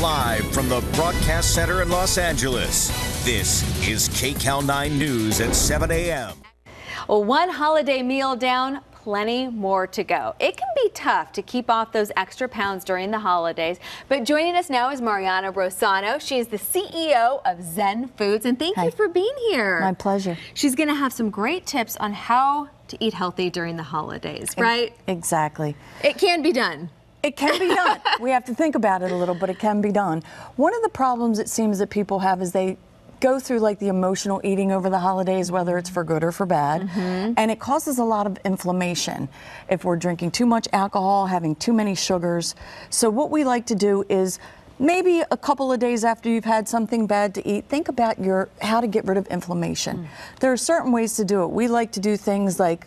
Live from the Broadcast Center in Los Angeles, this is KCAL 9 News at 7 a.m. Well, one holiday meal down, plenty more to go. It can be tough to keep off those extra pounds during the holidays, but joining us now is Mariana Rossano. She is the CEO of Zen Foods, and thank Hi. you for being here. My pleasure. She's going to have some great tips on how to eat healthy during the holidays, right? Exactly. It can be done. It can be done. we have to think about it a little, but it can be done. One of the problems it seems that people have is they go through like the emotional eating over the holidays, whether it's for good or for bad, mm-hmm. and it causes a lot of inflammation if we're drinking too much alcohol, having too many sugars. So, what we like to do is maybe a couple of days after you've had something bad to eat, think about your how to get rid of inflammation. Mm. There are certain ways to do it. We like to do things like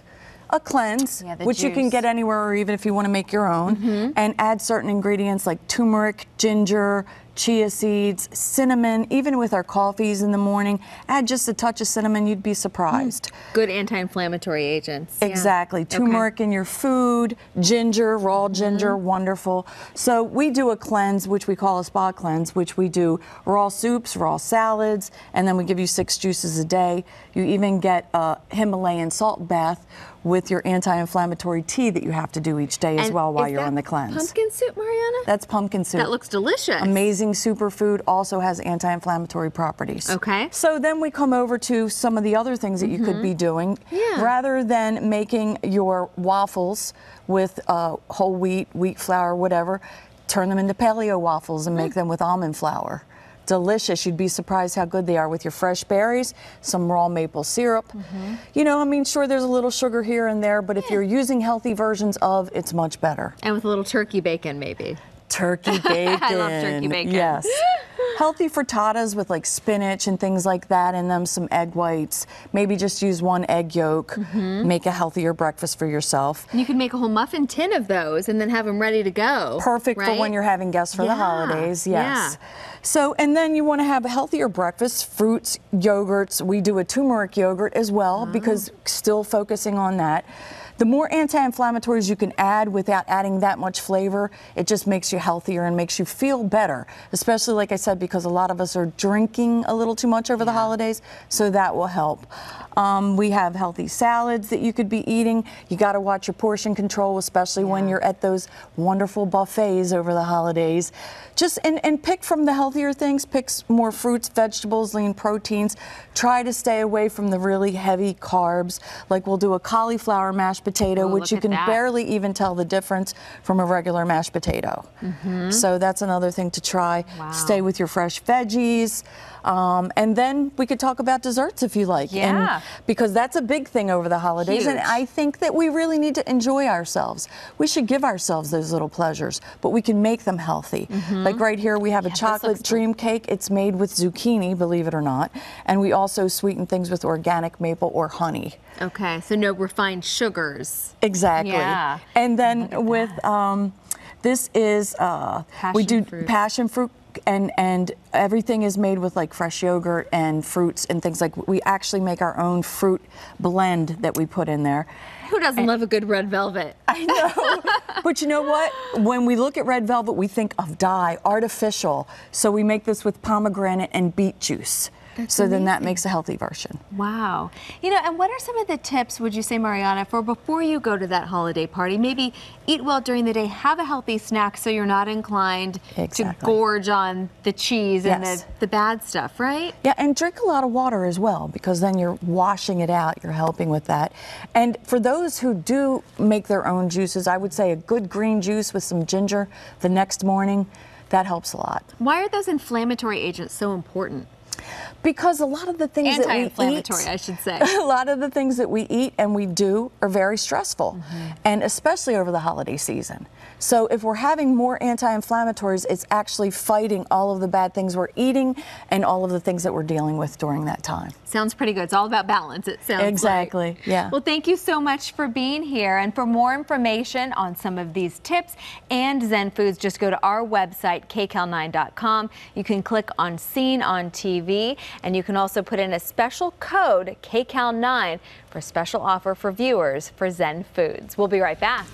a cleanse, Yeah, which you can get anywhere or even if you want to make your own, mm-hmm. and add certain ingredients like turmeric, ginger, chia seeds, cinnamon, even with our coffees in the morning. Add just a touch of cinnamon, you'd be surprised. Hmm. Good anti-inflammatory agents. Yeah. Exactly. Okay. Turmeric in your food, ginger, raw mm-hmm. ginger, wonderful. So we do a cleanse, which we call a spa cleanse, which we do raw soups, raw salads, and then we give you six juices a day. You even get a Himalayan salt bath with your anti-inflammatory tea that you have to do each day as And well while you're on the cleanse. Pumpkin soup, Mariana? That's pumpkin soup. That looks delicious. Amazing superfood also has anti-inflammatory properties. Okay. So then we come over to some of the other things that you could be doing. Mm-hmm. Yeah. Rather than making your waffles with uh, whole wheat, wheat flour, whatever, turn them into paleo waffles and Mm. make them with almond flour. Delicious. You'd be surprised how good they are with your fresh berries, some raw maple syrup. Mm-hmm. You know, I mean, sure, there's a little sugar here and there, but if you're using healthy versions of, it's much better. And with a little turkey bacon, maybe. Turkey bacon. I love turkey bacon. Yes. Healthy frittatas with like spinach and things like that in them, some egg whites. Maybe just use one egg yolk. Mm-hmm. Make a healthier breakfast for yourself. You can make a whole muffin tin of those and then have them ready to go. Perfect for when you're having guests for Yeah, the holidays. Yes. yeah. So, and then you want to have a healthier breakfast, fruits, yogurts. We do a turmeric yogurt as well Oh. because still focusing on that. The more anti-inflammatories you can add without adding that much flavor, it just makes you healthier and makes you feel better. Especially, like I said, because a lot of us are drinking a little too much over the holidays, so that will help. Um, we have healthy salads that you could be eating. You got to watch your portion control, especially when you're at those wonderful buffets over the holidays. Just and, and pick from the healthier things, pick more fruits, vegetables, lean proteins. Try to stay away from the really heavy carbs. Like we'll do a cauliflower mashed potato, Oh, which you can that. barely even tell the difference from a regular mashed potato. So that's another thing to try. Wow. Stay with your fresh veggies. Um, and then we could talk about desserts if you like. And- Yeah. because that's a big thing over the holidays. And I think that we really need to enjoy ourselves. We should give ourselves those little pleasures, but we can make them healthy. Like right here, we have. Yeah, a chocolate dream cake. It's made with zucchini, believe it or not. And we also sweeten things with organic maple or honey. Okay, so no refined sugars. Exactly. Yeah. And then with um, this is uh, we do fruit. passion fruit. And, and everything is made with like fresh yogurt and fruits and things like we actually make our own fruit blend that we put in there. Who doesn't love a good red velvet? I know. but you know what? When we look at red velvet, we think of dye, artificial. So we make this with pomegranate and beet juice. So then that makes a healthy version. Wow. You know, and what are some of the tips, would you say, Mariana, for before you go to that holiday party? Maybe eat well during the day, have a healthy snack so you're not inclined to gorge on the cheese and Yes. the, the bad stuff, right? Yeah, and drink a lot of water as well because then you're washing it out, you're helping with that. And for those who do make their own juices, I would say a good green juice with some ginger the next morning, that helps a lot. Why are those inflammatory agents so important? Because a lot of the things that we Anti-inflammatory, eat, I should say. a lot of the things that we eat and we do are very stressful, Mm-hmm. and especially over the holiday season. So if we're having more anti-inflammatories, it's actually fighting all of the bad things we're eating and all of the things that we're dealing with during that time. Sounds pretty good. It's all about balance, it sounds like. Exactly, yeah. Well, thank you so much for being here. And for more information on some of these tips and Zen Foods, just go to our website, kcal9.com. You can click on Seen on And you can also put in a special code, KCAL9, for special offer for viewers for Zen Foods. We'll be right back.